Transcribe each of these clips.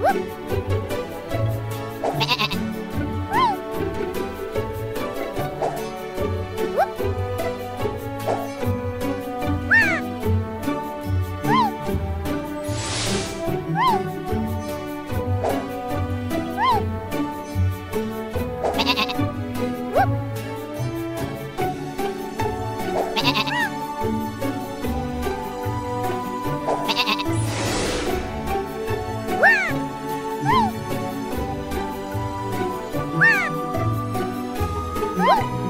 Whoop. Woo!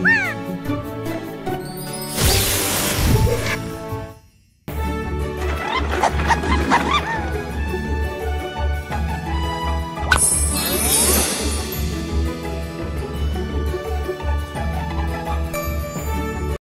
Woo!